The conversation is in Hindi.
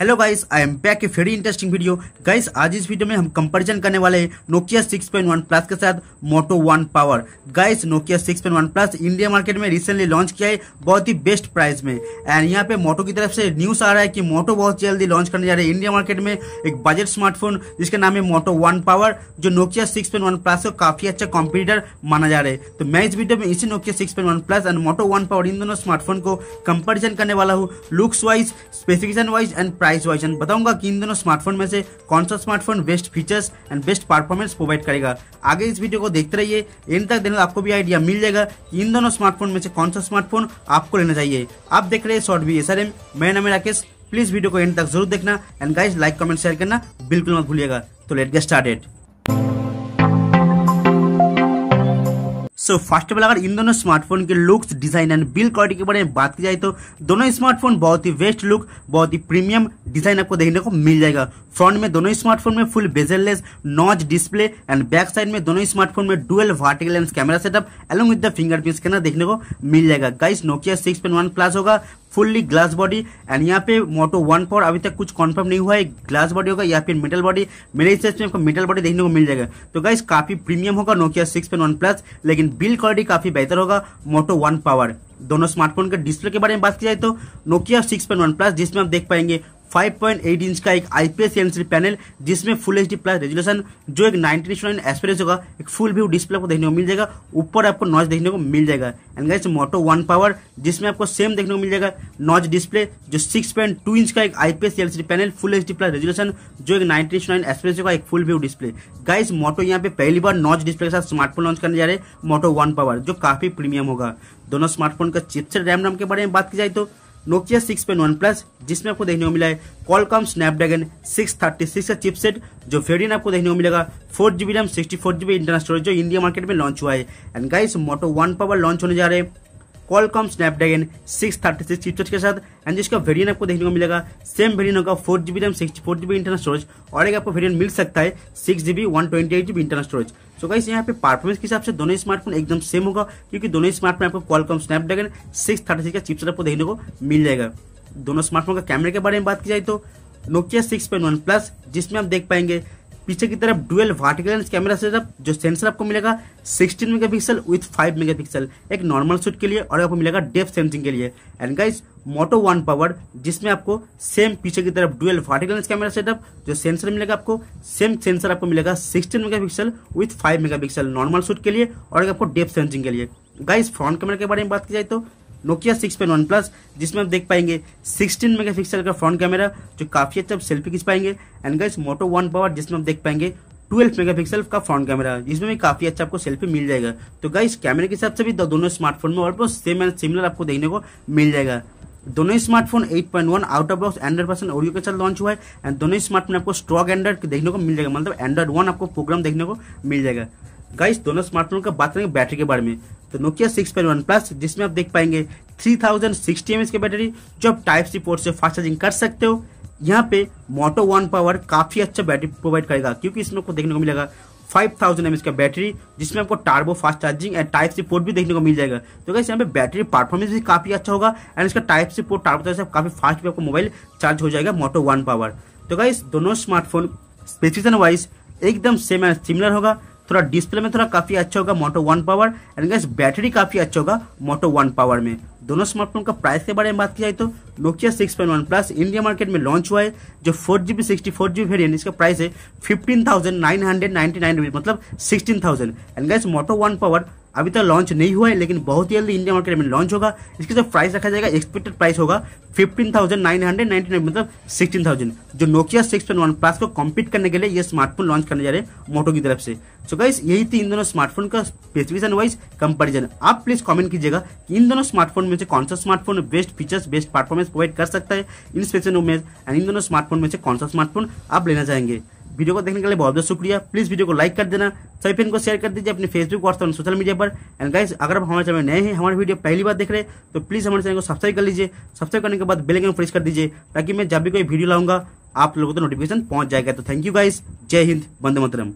Hello guys I am back a very interesting video guys आज इस वीडियो में हम कंपैरिजन करने वाले हैं नोकिया 6.1 प्लस के साथ Moto One Power guys Nokia 6.1 Plus India market में रिसेंटली लॉन्च किया है बहुत ही बेस्ट प्राइस में. एंड यहाँ पे मोटो की तरफ़ से न्यूज़ आ रहा है कि मोटो बहुत जल्दी लॉन्च करने जा रहे हैं इंडिया मार्केट में एक बजट स्मार्टफ़ोन जिसका नाम है मोटो वन पावर जो नोकिया सिक्स प्लस को काफ़ी अच्छा कॉम्पिटिटर माना जा रहा है. तो मैं इस वीडियो में इसी Nokia Six Plus and Moto One Power इन दोनों स्मार्टफ़ोन को कंपेरिजन करने वाला हूँ. Looks wise specification wise and price wise and बताऊँगा कि इन दोनों स्मार्टफ़ोन में से कौन सा smartphone best features and best performance provide करेगा। आगे इस वीडियो को देखते रहिए। एंड तक देने आपको भी आइडिया मिल जाएगा कि इन दोनों स्मार्टफ़ोन में से कौन सा स्मार्टफ़ोन आपको लेना चाहिए। आप देख रहे हैं शॉर्ट वी एस मैं नाम राकेश। प्लीज़ वीडियो को एंड तक ज़रूर देखना। And guys like comment share करना बिल्कुल मत भूलिएगा। तो let get started so first of all अगर इन दोनों स्मार्टफ़ोन के looks design and build quality के बारे में बात की जाए तो दोनों स्मार्टफ़ोन बहुत ही बेस्ट लुक बहुत ही प्रीमियम डिज़ाइन आपको देखने को मिल जाएगा। फ्रंट में दोनों स्मार्टफ़ोन में full bezelless notch display and back side में दोनों स्मार्टफ़ोन में dual vertical lens camera setup along with the fingerprint scanner देखने को मिल जाएगा। Guys Nokia Six point One Plus होगा फुल्ली ग्लास बॉडी एंड यहाँ पे मोटो वन फोर अभी तक कुछ कंफर्म नहीं हुआ है ग्लास बॉडी होगा या फिर मेटल बॉडी मेरे हिसाब से आपको मेटल बॉडी देखने को मिल जाएगा। तो गाइस काफ़ी प्रीमियम होगा Nokia Six point One Plus लेकिन बिल क्वालिटी काफ़ी बेहतर होगा मोटो वन पावर दोनों स्मार्टफ़ोन के डिस्प्ले के बारे में बात की जाए तो Nokia Six point One Plus जिसमें आप देख पाएँगे 5.8 इंच का एक आईपीएस एलसीडी पैनल जिसमें फुल एचडी प्लस रेजुलेशन जो एक नाइनटीन नाइन एस्पेरेस होगा, एक फुल व्यू डिस्प्ले आपको देखने को मिल जाएगा, ऊपर आपको नॉच देखने को मिल जाएगा। And guys Moto One Power जिसमें आपको सेम देखने को मिल जाएगा नॉच डिस्प्ले जो 6.2 इंच का एक IPS LCD panel full HD plus resolution जो एक नाइनटीन नाइन एस्पेरेस होगा एक full view display guys Moto यहाँ पे पहली बार नॉच डिस्प्ले के साथ स्मार्टफ़ोन लॉन्च करने जा रहे मोटो वन पावर जो काफ़ी प्रीमियम होगा। दोनों स्मार्टफ़ोन का चिपसेट रैम नाम के बारे में बात की जाए तो Nokia Six point One Plus जिसमें आपको देखने को मिला है Qualcomm Snapdragon six thirty six का चिपसेट जो वेरियंट आपको देखने को मिलेगा। Four GB RAM sixty four GB internal storage जो इंडिया मार्केट में लॉन्च हुआ है। And guys Moto One Power launch होने जा रहे हैं। Qualcomm Snapdragon six thirty six chipset के साथ एंड जिसका वेरियंट आपको देखने को मिलेगा सेम वेरियंट होगा four GB RAM sixty four GB internal storage और एक आपको वेरियंट मिल सकता है six GB one twenty eight GB internal storage so guys यहाँ पे परफॉर्मेंस के हिसाब से दोनों स्मार्टफ़ोन एकदम सेम होगा, क्योंकि दोनों स्मार्टफ़ोन आपको Qualcomm Snapdragon six thirty six का चिपसेट आपको देखने को मिल जाएगा। दोनों स्मार्टफ़ोन का कैमरे के बारे में बात की जाए तो Nokia Six point One Plus जिसमें आप देख पाएँगे पीछे की तरफ़ डुअल वर्टिकल कैमरा सेटअप जो सेंसर आपको मिलेगा 16 मेगापिक्सल विथ 5 मेगापिक्सल एक नॉर्मल शूट के लिए, और आपको मिलेगा डेप सेंसिंग के लिए। And guys Moto One Power जिसमें आपको सेम पीछे की तरफ़ डुअल वर्टिकल कैमरा सेटअप जो सेंसर मिलेगा आपको सेम सेंसर आपको मिलेगा 16 megapixel with 5 megapixel normal shoot के लिए, और आपको डेप सेंसिंग के लिए। गाइस फ्रंट कैमरा के बारे में बात की जाए तो Nokia Six point One Plus जिसमें आप देख पाएँगे 16 मेगापिक्सल का फ्रंट कैमरा जो काफ़ी अच्छा आप सेल्फी खींच पाएँगे। And guys Moto One Power जिसमें आप देख पाएँगे 12 मेगापिक्सल का फ्रंट कैमरा जिसमें भी काफ़ी अच्छा आपको सेल्फी मिल जाएगा। तो गाइस कैमरे के हिसाब से भी दोनों स्मार्टफ़ोन में ऑलमोस्ट सेम एंड सिमिलर आपको देखने को मिल जाएगा। दोनों ही smartphone 8.1 out of box Android percent audio के साथ लॉन्च हुआ है। एंड दोनों स्मार्टफ़ोन आपको स्ट्रॉक एंड्रॉइड देखने को मिल जाएगा। मतलब एंड्रॉइड वन आपको प्रोग्राम देखने को मिल जाएगा। गाइस दोनों स्मार्टफ़ोन का बात करेंगे बैटरी के बारे में। तो Nokia Six point One Plus जिसमें आप देख पाएँगे थ्री थाउज़ेंड सिक्सटी एम की बैटरी, जो आप टाइप सी पोर्ट से फास्ट चार्जिंग कर सकते हो। यहाँ पे मोटो वन पावर काफ़ी अच्छा बैटरी प्रोवाइड करेगा, क्योंकि इसमें आपको देखने को मिलेगा फाइव थाउज़ेंड एम का बैटरी, जिसमें आपको turbo fast charging and type C port भी देखने को मिल जाएगा। तो गाइस यहाँ पे बैटरी परफॉर्मेंस भी काफ़ी अच्छा होगा एंड इसका टाइप सी पोर्ट टार्बो से काफ़ी फास्ट भी आपको मोबाइल चार्ज हो जाएगा मोटो वन पावर तो गाइस दोनों स्मार्टफ़ोन स्पेसिफिकेशन वाइज एकदम सेम एंड सिमिलर होगा। थोड़ा डिस्प्ले में थोड़ा काफ़ी अच्छा होगा Moto One Power and guys battery काफ़ी अच्छा होगा मोटो वन पावर में। दोनों स्मार्टफ़ोन का प्राइस के बारे में बात की जाए तो Nokia Six point One Plus India market में लॉन्च हुआ है, जो four GB sixty four GB variant इसका प्राइस है fifteen thousand nine hundred ninety nine मतलब sixteen thousand and guys Moto One Power अभी तक लॉन्च नहीं हुआ है, लेकिन बहुत ही जल्दी इंडिया मार्केट में लॉन्च होगा। इसके जो प्राइस रखा जाएगा एक्सपेक्टेड प्राइस होगा fifteen thousand nine hundred ninety nine मतलब सिक्सटीन थाउज़ेंड जो Nokia Six point One Plus को कम्पीट करने के लिए ये स्मार्टफ़ोन लॉन्च करने जा रहे हैं मोटो की तरफ़ से। सो गाइस यही थी इन दोनों स्मार्टफ़ोन का स्पेसिफिकेशन वाइज कंपेरिजन आप प्लीज़ कमेंट कीजिएगा कि इन दोनों स्मार्टफ़ोन में से कौन सा smartphone best features best performance provide कर सकता है। इन स्पेशल में एंड इन दोनों स्मार्टफ़ोन में से कौन सा स्मार्टफ़ोन आप लेना चाहेंगे। वीडियो को देखने के लिए बहुत बहुत शुक्रिया। प्लीज़ वीडियो को लाइक कर देना, सभी फ्रेंड को शेयर कर दीजिए अपने फेसबुक व्हाट्सएप सोशल मीडिया पर। एंड गाइस अगर आप हमारे चैनल नए हैं, हमारे वीडियो पहली बार देख रहे हैं तो प्लीज़ हमारे चैनल को सब्सक्राइब कर लीजिए। सब्सक्राइब करने के बाद बेल आइकन प्रेस कर दीजिए, ताकि मैं जब भी कोई वीडियो लाऊँगा, आप लोगों को तो नोटिफिकेशन पहुँच जाएगा। तो थैंक यू गाइस जय हिंद, वंदे मातरम।